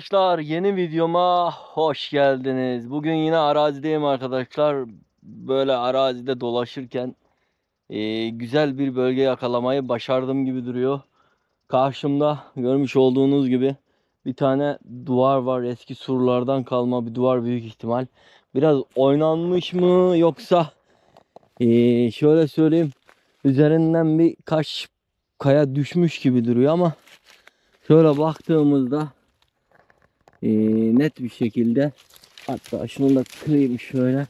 Arkadaşlar, yeni videoma hoş geldiniz. Bugün yine arazideyim arkadaşlar. Böyle arazide dolaşırken e, güzel bir bölge yakalamayı başardım gibi duruyor. Karşımda görmüş olduğunuz gibi bir tane duvar var. Eski surlardan kalma bir duvar büyük ihtimal. Biraz oynanmış mı yoksa e, şöyle söyleyeyim üzerinden bir kaş kaya düşmüş gibi duruyor ama şöyle baktığımızda ee, net bir şekilde hatta şunu da kırayım şöyle.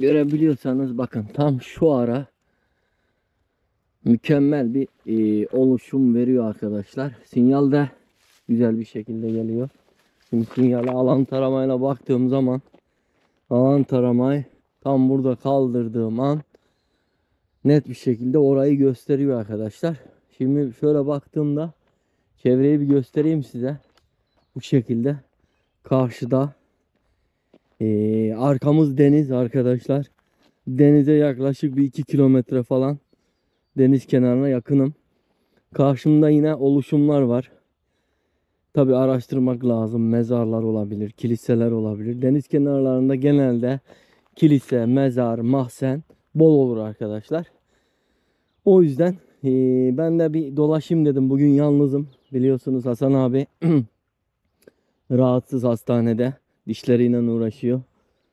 Görebiliyorsanız bakın tam şu ara mükemmel bir e, oluşum veriyor arkadaşlar. Sinyal de güzel bir şekilde geliyor. Şimdi sinyale alan taramayla baktığım zaman alan taramayı tam burada kaldırdığım an net bir şekilde orayı gösteriyor arkadaşlar. Şimdi şöyle baktığımda çevreyi bir göstereyim size. Bu şekilde karşıda ee, arkamız deniz arkadaşlar. Denize yaklaşık bir 2 kilometre falan deniz kenarına yakınım. Karşımda yine oluşumlar var. Tabi araştırmak lazım. Mezarlar olabilir, kiliseler olabilir. Deniz kenarlarında genelde kilise, mezar, mahzen bol olur arkadaşlar. O yüzden ee, ben de bir dolaşayım dedim. Bugün yalnızım. Biliyorsunuz Hasan abi rahatsız hastanede. Dişleriyle uğraşıyor.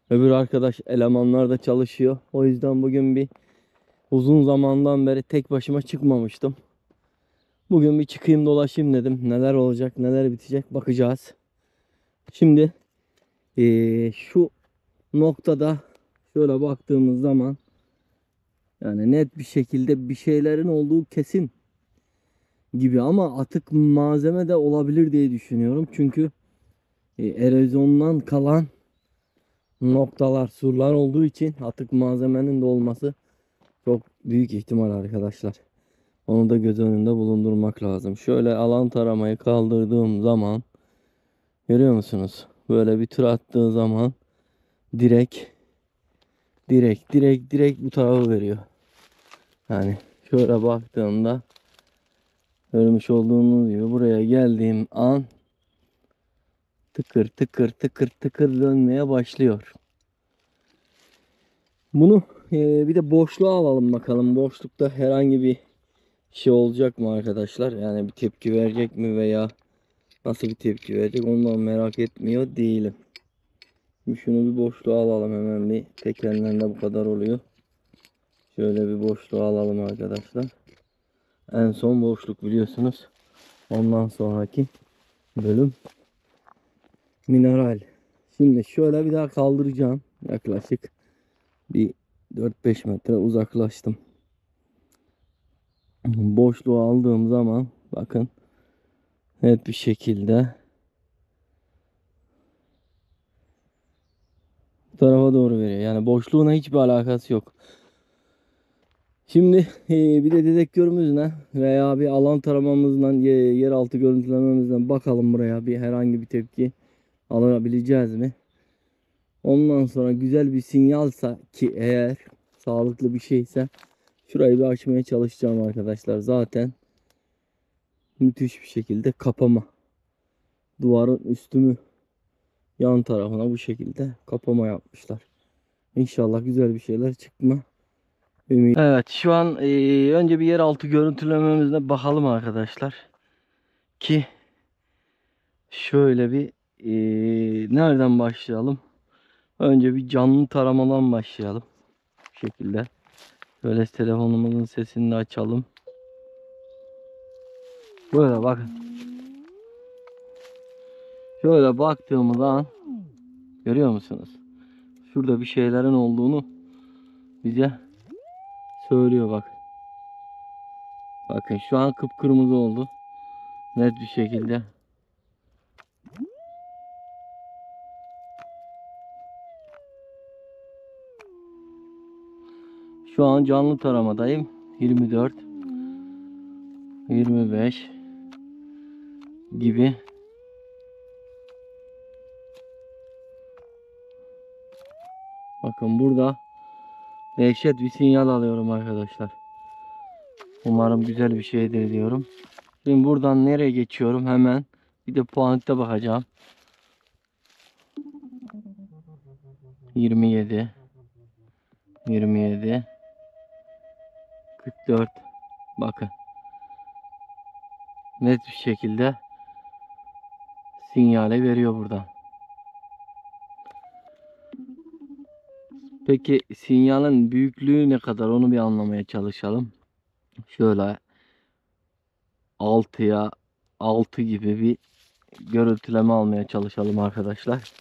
Öbür arkadaş elemanlar da çalışıyor. O yüzden bugün bir uzun zamandan beri tek başıma çıkmamıştım. Bugün bir çıkayım dolaşayım dedim. Neler olacak neler bitecek bakacağız. Şimdi ee, şu noktada şöyle baktığımız zaman yani net bir şekilde bir şeylerin olduğu kesin gibi ama atık malzeme de olabilir diye düşünüyorum. Çünkü e, erozyondan kalan noktalar, surlar olduğu için atık malzemenin de olması çok büyük ihtimal arkadaşlar. Onu da göz önünde bulundurmak lazım. Şöyle alan taramayı kaldırdığım zaman görüyor musunuz? Böyle bir tur attığı zaman direkt direkt direkt direkt bu tarafı veriyor. Yani şöyle baktığımda görmüş olduğunuz gibi buraya geldiğim an tıkır tıkır tıkır tıkır dönmeye başlıyor. Bunu e, bir de boşluğa alalım bakalım. Boşlukta herhangi bir şey olacak mı arkadaşlar? Yani bir tepki verecek mi veya nasıl bir tepki verecek ondan merak etmiyor değilim. Şimdi şunu bir boşluğa alalım hemen bir tekerlerinde bu kadar oluyor. Şöyle bir boşluğa alalım arkadaşlar. En son boşluk biliyorsunuz. Ondan sonraki bölüm mineral. Şimdi şöyle bir daha kaldıracağım. Yaklaşık bir 4-5 metre uzaklaştım. Boşluğu aldığım zaman bakın net bir şekilde bu tarafa doğru veriyor. Yani boşluğuna hiçbir alakası yok. Şimdi e, bir de dedektörümüzle veya bir alan taramamızla yeraltı görüntülememizle bakalım buraya bir herhangi bir tepki alabileceğiz mi? Ondan sonra güzel bir sinyalsa ki eğer sağlıklı bir şeyse şurayı bir açmaya çalışacağım arkadaşlar. Zaten müthiş bir şekilde kapama. Duvarın üstümü yan tarafına bu şekilde kapama yapmışlar. İnşallah güzel bir şeyler çıkma Evet şu an e, önce bir yeraltı görüntülememizle bakalım arkadaşlar. Ki şöyle bir e, nereden başlayalım? Önce bir canlı taramadan başlayalım. Bu şekilde. Şöyle telefonumuzun sesini de açalım. Böyle bakın. Şöyle baktığımız an görüyor musunuz? Şurada bir şeylerin olduğunu bize söylüyor bak. Bakın şu an kıpkırmızı oldu. Net bir şekilde. Şu an canlı taramadayım. 24 25 gibi Bakın burada Dehşet bir sinyal alıyorum arkadaşlar. Umarım güzel bir şeydir diyorum. Şimdi buradan nereye geçiyorum hemen. Bir de puanete bakacağım. 27 27 44 bakın net bir şekilde sinyale veriyor buradan. Peki sinyalin büyüklüğü ne kadar onu bir anlamaya çalışalım. Şöyle 6'ya 6 gibi bir görüntüleme almaya çalışalım arkadaşlar.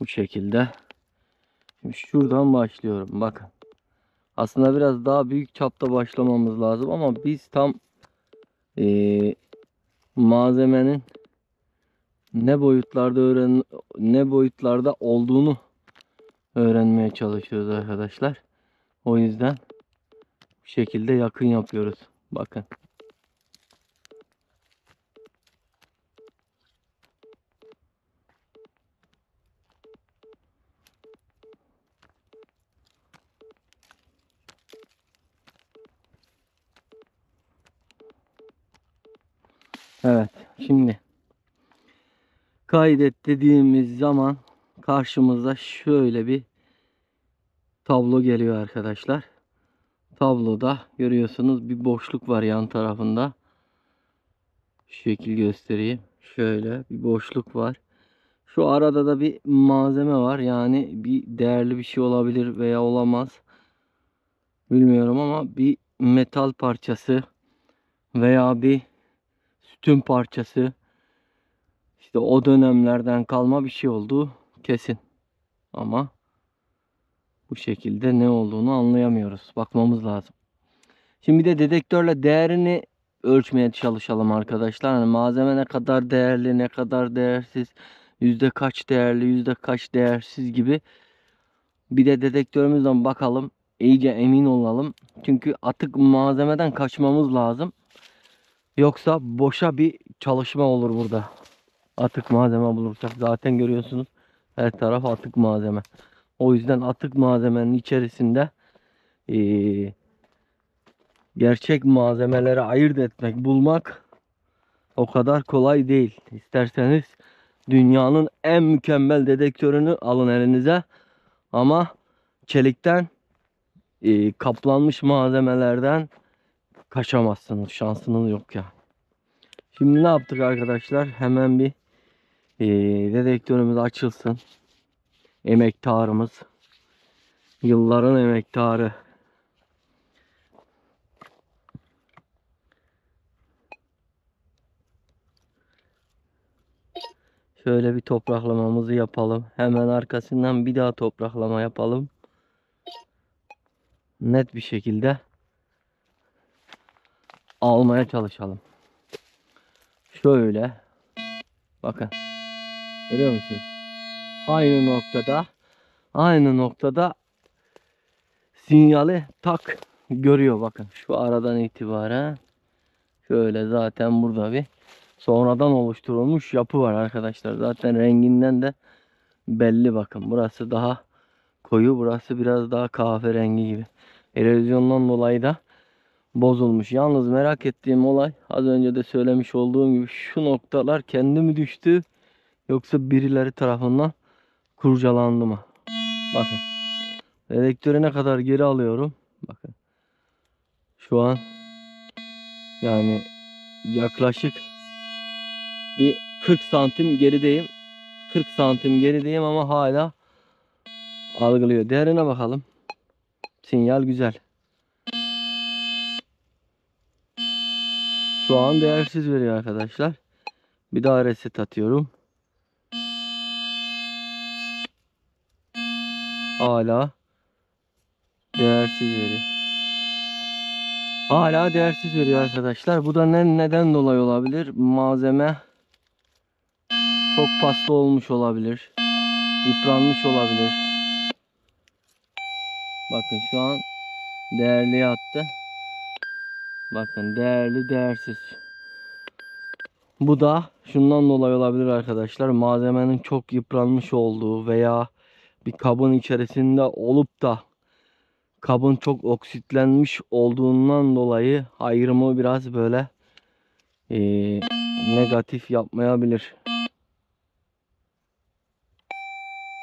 Bu şekilde. Şimdi şuradan başlıyorum. Bakın. Aslında biraz daha büyük çapta başlamamız lazım ama biz tam eee, malzemenin ne boyutlarda öğren ne boyutlarda olduğunu öğrenmeye çalışıyoruz arkadaşlar. O yüzden bu şekilde yakın yapıyoruz. Bakın. Evet. Şimdi kaydet dediğimiz zaman karşımıza şöyle bir tablo geliyor arkadaşlar. Tabloda görüyorsunuz bir boşluk var yan tarafında. Şu şekil göstereyim. Şöyle bir boşluk var. Şu arada da bir malzeme var. Yani bir değerli bir şey olabilir veya olamaz. Bilmiyorum ama bir metal parçası veya bir sütun parçası işte o dönemlerden kalma bir şey olduğu kesin. Ama bu şekilde ne olduğunu anlayamıyoruz. Bakmamız lazım. Şimdi de dedektörle değerini ölçmeye çalışalım arkadaşlar. Hani malzeme ne kadar değerli, ne kadar değersiz, yüzde kaç değerli, yüzde kaç değersiz gibi. Bir de dedektörümüzden bakalım. iyice emin olalım. Çünkü atık malzemeden kaçmamız lazım. Yoksa boşa bir çalışma olur burada. Atık malzeme bulursak zaten görüyorsunuz her taraf atık malzeme. O yüzden atık malzemenin içerisinde eee, gerçek malzemeleri ayırt etmek, bulmak o kadar kolay değil. İsterseniz dünyanın en mükemmel dedektörünü alın elinize. Ama çelikten eee, kaplanmış malzemelerden kaçamazsınız. Şansınız yok ya. Şimdi ne yaptık arkadaşlar? Hemen bir eee dedektörümüz açılsın. Emektarımız. Yılların emektarı. Şöyle bir topraklamamızı yapalım. Hemen arkasından bir daha topraklama yapalım. Net bir şekilde almaya çalışalım. Şöyle. Bakın. Görüyor musunuz? Aynı noktada aynı noktada sinyali tak görüyor bakın. Şu aradan itibaren şöyle zaten burada bir sonradan oluşturulmuş yapı var arkadaşlar. Zaten renginden de belli bakın. Burası daha koyu, burası biraz daha kahverengi gibi. Erozyondan dolayı da bozulmuş. Yalnız merak ettiğim olay az önce de söylemiş olduğum gibi şu noktalar kendi mi düştü yoksa birileri tarafından kurcalandı mı? Bakın. Dedektörü ne kadar geri alıyorum. Bakın. Şu an yani yaklaşık bir 40 santim gerideyim. 40 santim gerideyim ama hala algılıyor. Değerine bakalım. Sinyal güzel. Şu an değersiz veriyor arkadaşlar. Bir daha reset atıyorum. Hala değersiz veriyor. Hala değersiz veriyor arkadaşlar. Bu da ne, neden dolayı olabilir? Malzeme çok paslı olmuş olabilir. Yıpranmış olabilir. Bakın şu an değerliye attı. Bakın değerli değersiz. Bu da şundan dolayı olabilir arkadaşlar. Malzemenin çok yıpranmış olduğu veya bir kabın içerisinde olup da kabın çok oksitlenmiş olduğundan dolayı ayrımı biraz böyle eee, negatif yapmayabilir.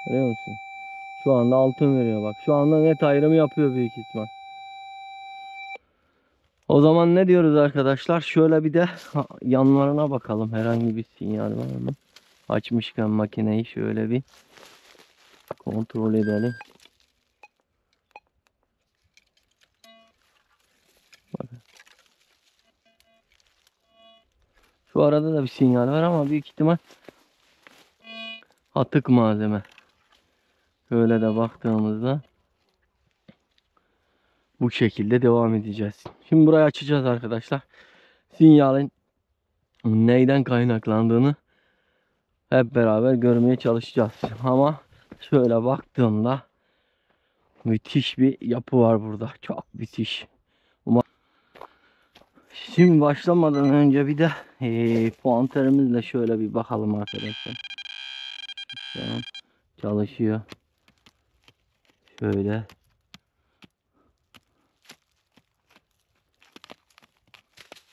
Görüyor musun? Şu anda altın veriyor bak. Şu anda net ayrımı yapıyor büyük ihtimal. O zaman ne diyoruz arkadaşlar? Şöyle bir de yanlarına bakalım. Herhangi bir sinyal var mı? Açmışken makineyi şöyle bir kontrol edelim. Şu arada da bir sinyal var ama büyük ihtimal atık malzeme. Şöyle de baktığımızda bu şekilde devam edeceğiz. Şimdi burayı açacağız arkadaşlar. Sinyalin neyden kaynaklandığını hep beraber görmeye çalışacağız. Ama şöyle baktığımda müthiş bir yapı var burada. Çok müthiş. Şimdi başlamadan önce bir de eee puanterimizle şöyle bir bakalım arkadaşlar. An çalışıyor. Şöyle.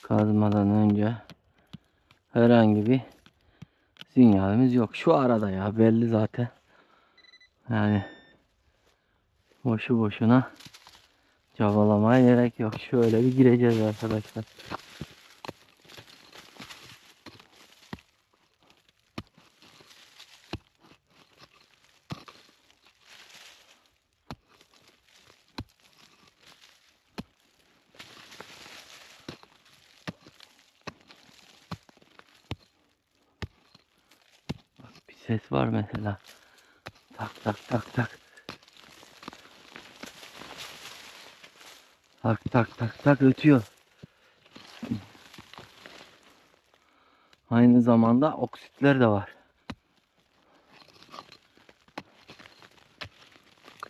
Kazmadan önce herhangi bir sinyalimiz yok. Şu arada ya belli zaten. Yani boşu boşuna çabalamaya gerek yok. Şöyle bir gireceğiz arkadaşlar. Bak bir ses var mesela. Tak tak tak tak. Tak tak tak ötüyor. Aynı zamanda oksitler de var.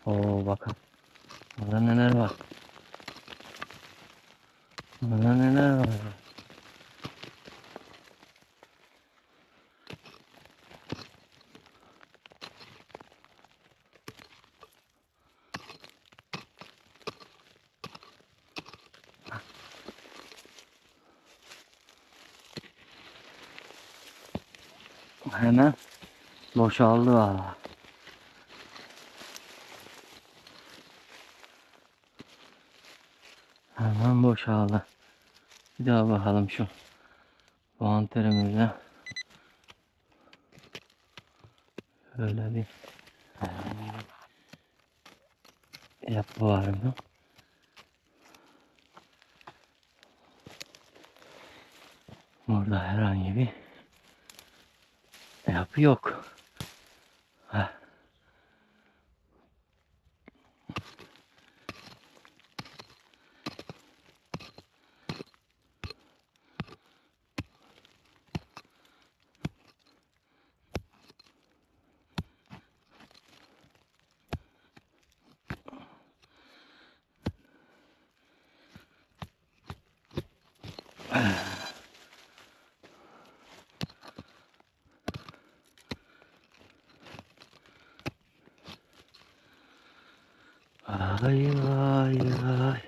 Oo bakın. Burada neler var. Burada neler var. Hemen boşaldı valla. Hemen boşaldı. Bir daha bakalım şu vanterimizle. Şöyle bir yapı var mı? Burada herhangi bir yapı yok. Ay vay vay.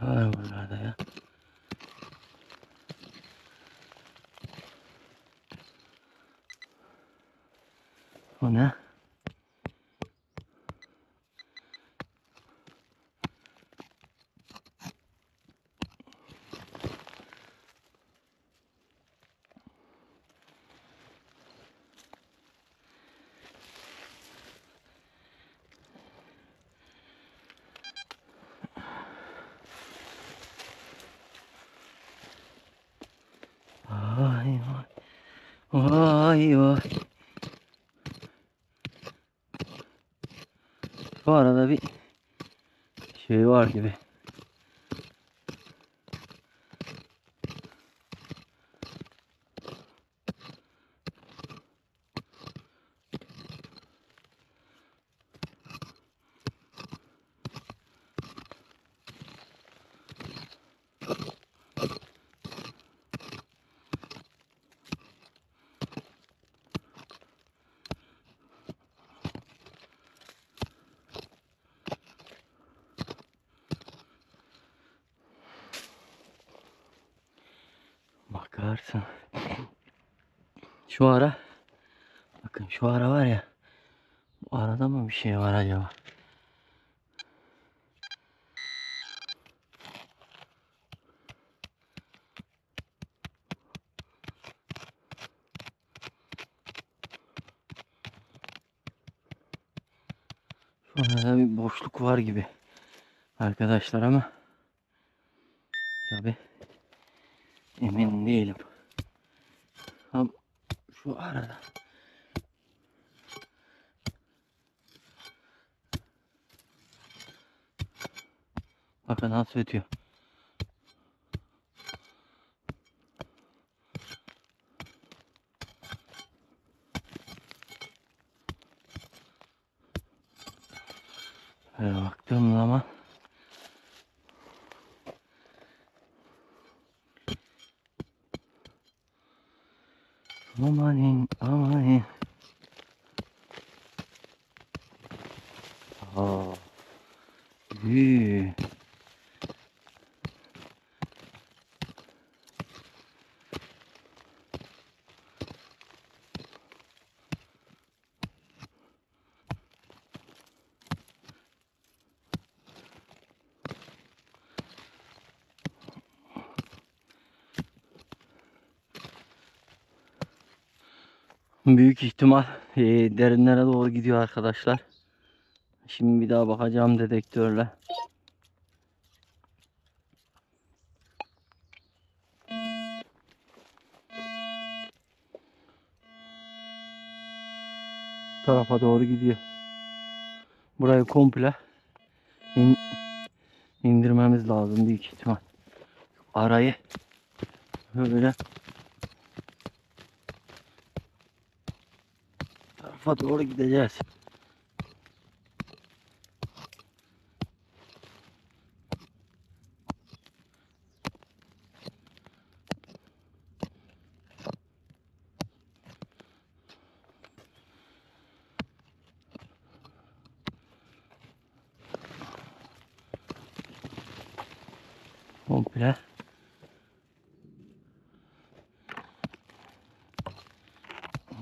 Ne var buralarda ya? O ne? Vay vay. Vay vay. Bu arada bir şey var gibi. bakarsın. Şu ara bakın şu ara var ya bu arada mı bir şey var acaba? Şu arada bir boşluk var gibi arkadaşlar ama tabi emin değilim. Tam şu arada. Bakın nasıl ötüyor. Böyle baktığım zaman Amanin amanin Aa, iyi. Büyük ihtimal e, derinlere doğru gidiyor arkadaşlar. Şimdi bir daha bakacağım dedektörle. Tarafa doğru gidiyor. Burayı komple in- indirmemiz lazım büyük ihtimal. Arayı böyle tarafa doğru gideceğiz. Komple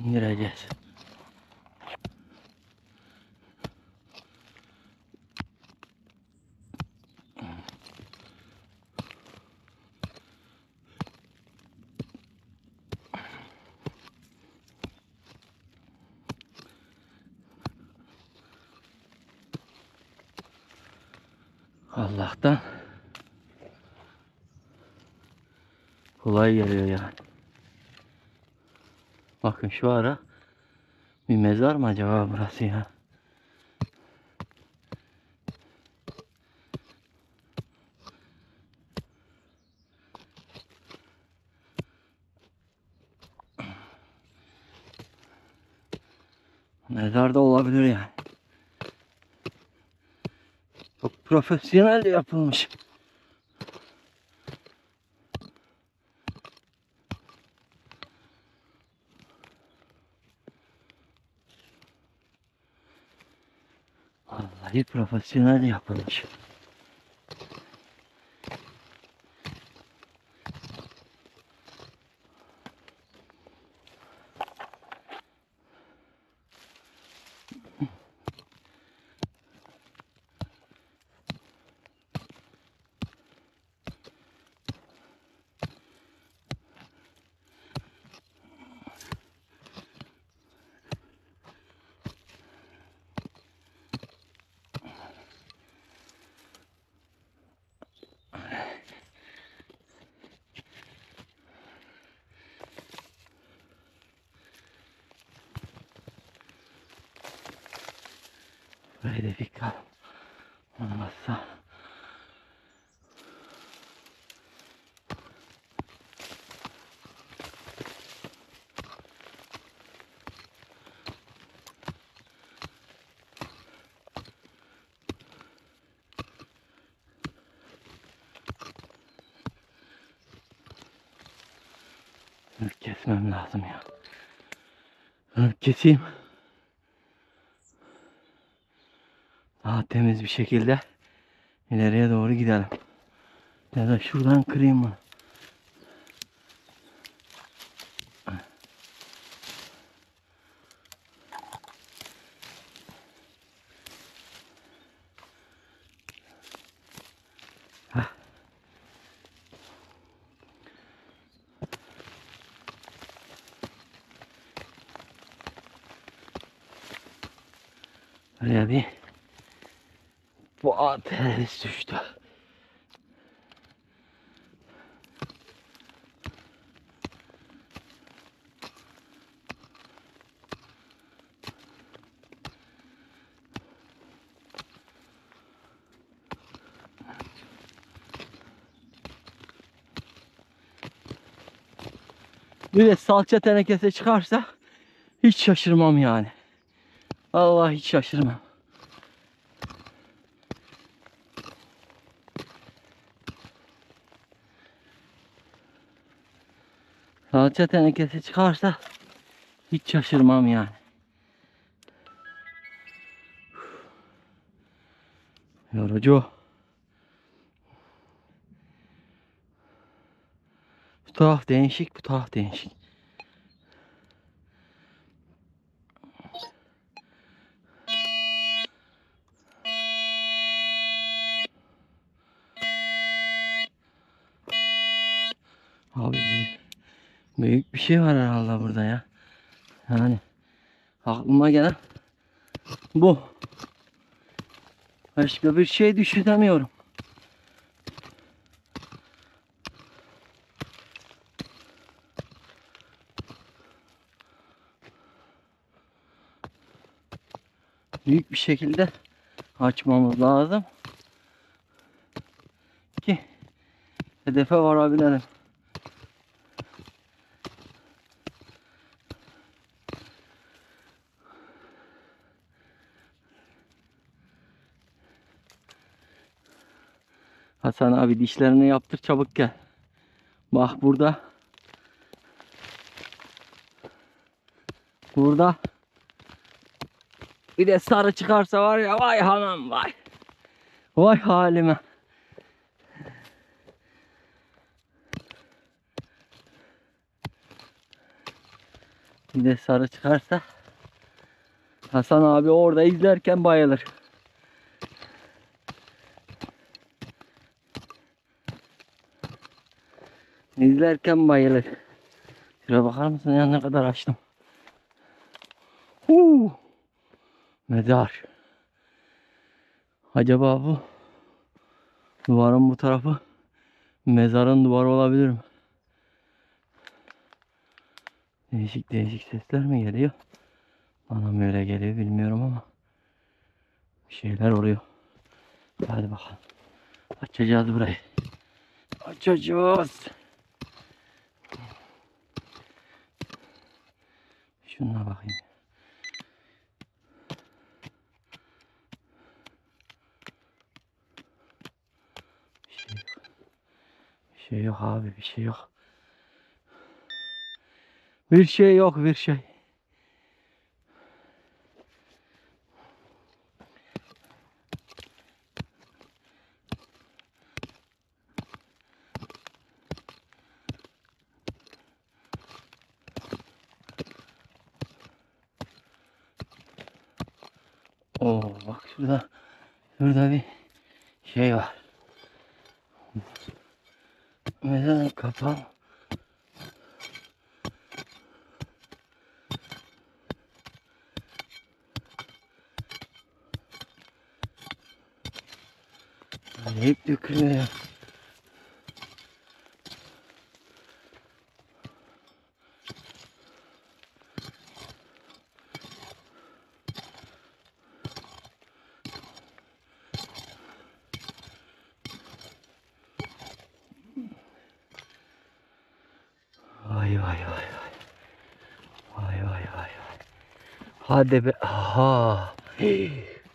indireceğiz. Allah'tan kolay geliyor yani. Bakın şu ara bir mezar mı acaba burası ya? Mezar da olabilir yani. Çok profesyonel yapılmış. Vallahi profesyonel yapılmış. Böyle bir kal. Olmazsa. Kesmem lazım ya. Keseyim. Daha temiz bir şekilde ileriye doğru gidelim. Ya da şuradan kırayım bunu. Buraya bir bu terörist düştü. Bir de salça tenekesi çıkarsa hiç şaşırmam yani. Allah hiç şaşırmam. Salça tenekesi çıkarsa hiç şaşırmam yani. Yorucu. Taraf değişik, bu taraf değişik. Abi büyük, bir şey var herhalde burada ya. Yani aklıma gelen bu. Başka bir şey düşünemiyorum. Büyük bir şekilde açmamız lazım ki hedefe varabilelim. Hasan abi dişlerini yaptır çabuk gel. Bak burada. Burada. Bir de sarı çıkarsa var ya vay hanım vay. Vay halime. Bir de sarı çıkarsa Hasan abi orada izlerken bayılır. İzlerken bayılır. Şuraya bakar mısın ya ne kadar açtım. Mezar. Acaba bu duvarın bu tarafı mezarın duvarı olabilir mi? Değişik değişik sesler mi geliyor? Bana mı öyle geliyor bilmiyorum ama bir şeyler oluyor. Hadi bakalım. Açacağız burayı. Açacağız. Şuna bakayım. Bir şey yok. Bir şey yok abi bir şey yok. Bir şey yok bir şey. Oo bak şurada şurada bir şey var. Mezar kapağı. Hep dökülüyor ya. Vay vay vay vay. Vay vay vay vay. Hadi be. Aha.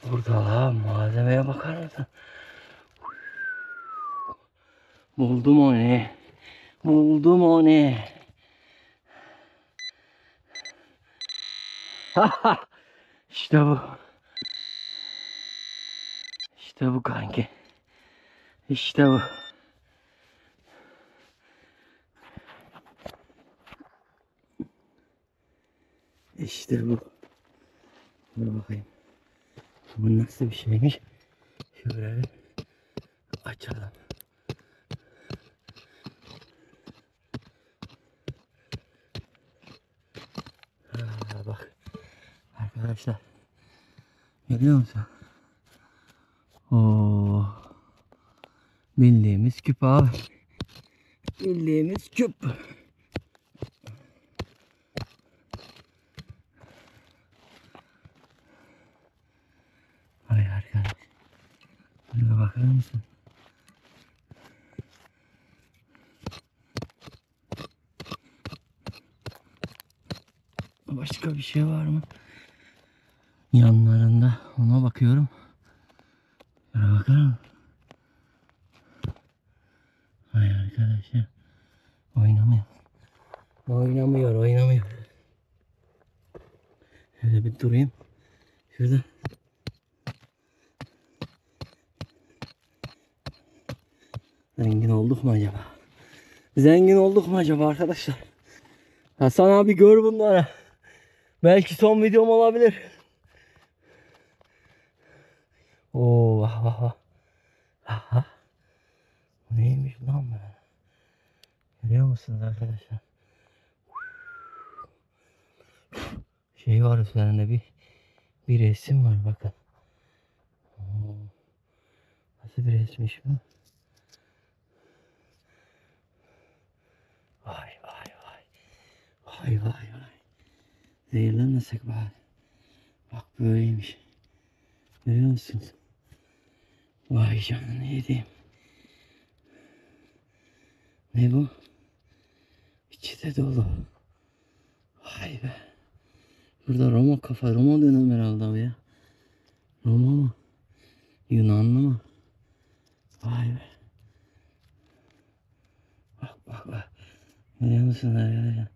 Burada ha malzemeye bakar mısın? Buldum onu. Buldum onu. işte bu. İşte bu kanki. İşte bu. İşte bu. Dur bakayım. Bu nasıl bir şeymiş? Şöyle açalım. Ha, bak. Arkadaşlar. Görüyor musun? Oo. Bildiğimiz küp abi. Bildiğimiz küp. Ay arkadaş. Buraya bakar mısın? Başka bir şey var mı? Yanlarında ona bakıyorum. Şuna bakar mısın? Ay arkadaşlar. Oynamıyor. Oynamıyor, oynamıyor. Şöyle bir durayım. Şurada. Zengin olduk mu acaba? Zengin olduk mu acaba arkadaşlar? Hasan abi gör bunları. Belki son videom olabilir. Oo vah vah vah. Aha. Bu neymiş lan be? Görüyor musunuz arkadaşlar? Şey var üzerinde bir bir resim var bakın. Nasıl bir resmiş bu? Vay vay vay. Vay vay vay. Zehirlenmesek bari. Bak böyleymiş. Görüyor musunuz? Vay canına yediğim. Ne bu? İçi de dolu. Vay be. Burada Roma kafa, Roma dönem herhalde bu ya. Roma mı? Yunanlı mı? Vay be. Bak bak bak. Görüyor musun arkadaşlar?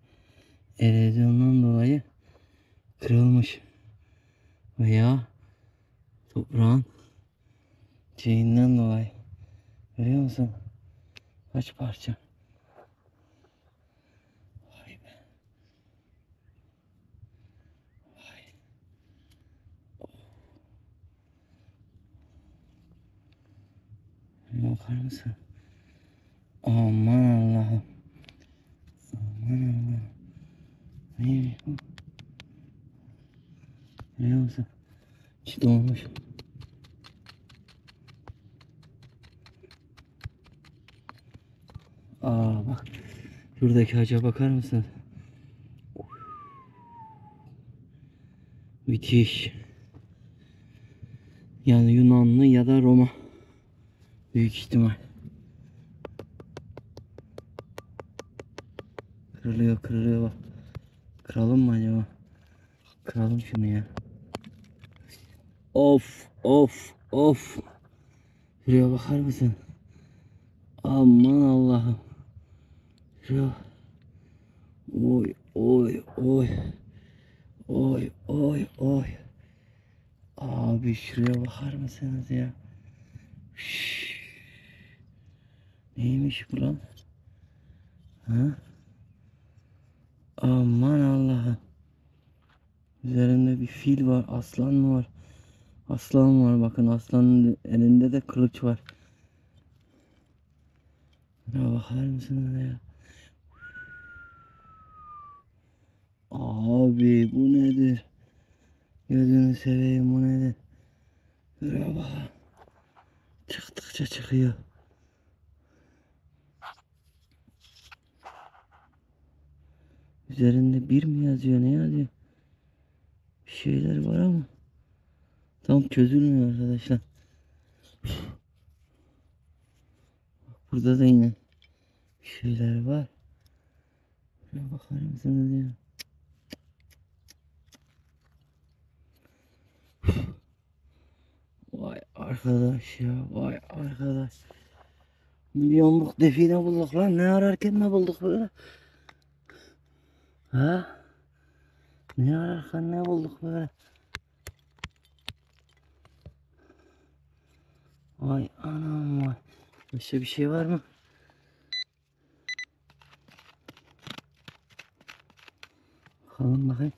Erozyondan dolayı kırılmış. Veya toprağın şeyinden dolayı. Görüyor musun? Kaç parça? Vay be. Vay. Bakar mısın? Aman Allah'ım. Bu? Görüyor musun? İçi dolmuş. Aa bak. Şuradaki ağaca bakar mısın? Müthiş. Yani Yunanlı ya da Roma. Büyük ihtimal. Kırılıyor kırılıyor bak. Kıralım mı acaba? Kıralım şunu ya. Of of of. Şuraya bakar mısın? Aman Allah'ım. Şuraya. Oy oy oy. Oy oy oy. Abi şuraya mısınız ya? Neymiş bu lan? Ha? Aman Allah'ım. Üzerinde bir fil var. Aslan mı var? Aslan var bakın. Aslanın elinde de kılıç var. Ya bakar mısınız ya? Abi bu nedir? Gözünü seveyim bu nedir? Şuraya. Çıktıkça çıkıyor. Üzerinde bir mi yazıyor ne yazıyor? Bir şeyler var ama tam çözülmüyor arkadaşlar. Burada da yine bir şeyler var. Şuraya bakar mısınız ya? Vay arkadaş ya vay arkadaş. Milyonluk define bulduk lan ne ararken ne bulduk böyle? Ha? Ne ararken ne bulduk böyle? Vay anam vay. Başka bir şey var mı? Bakalım bakayım.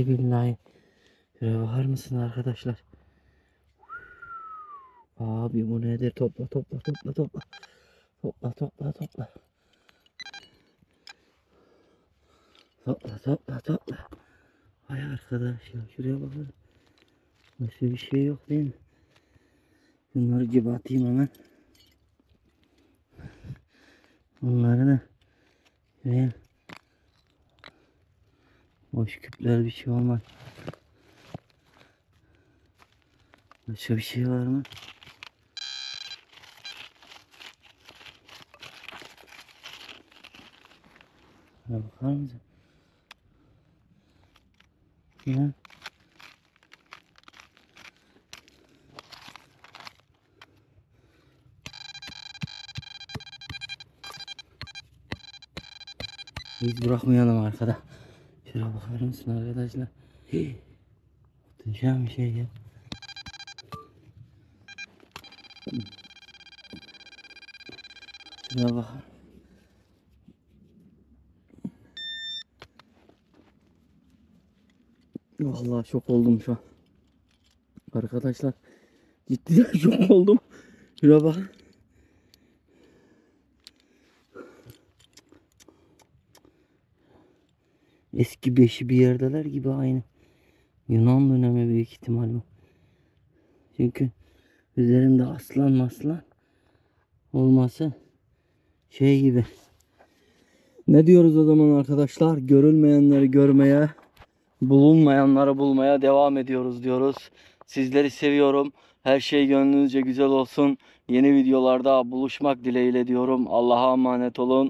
Vallahi billahi. Şuraya bakar mısın arkadaşlar? Abi bu nedir? Topla topla topla topla. Topla topla topla. Topla topla topla. Hay arkadaş ya şuraya bakın. Başka bir şey yok değil mi? Bunları gibi atayım hemen. Bunları da şuraya. Boş küpler bir şey olmaz. Başka bir şey var mı? Şuna bakar mısın? Ya. Biz bırakmayalım arkada. Şuraya bakar mısın arkadaşlar? Hii. Muhteşem bir şey ya. Şuraya bak. Vallahi şok oldum şu an. Arkadaşlar cidden şok oldum. Şuraya bak. Eski beşi bir yerdeler gibi aynı. Yunan dönemi büyük ihtimal bu. Çünkü üzerinde aslan maslan olması şey gibi. Ne diyoruz o zaman arkadaşlar? Görülmeyenleri görmeye, bulunmayanları bulmaya devam ediyoruz diyoruz. Sizleri seviyorum. Her şey gönlünüzce güzel olsun. Yeni videolarda buluşmak dileğiyle diyorum. Allah'a emanet olun.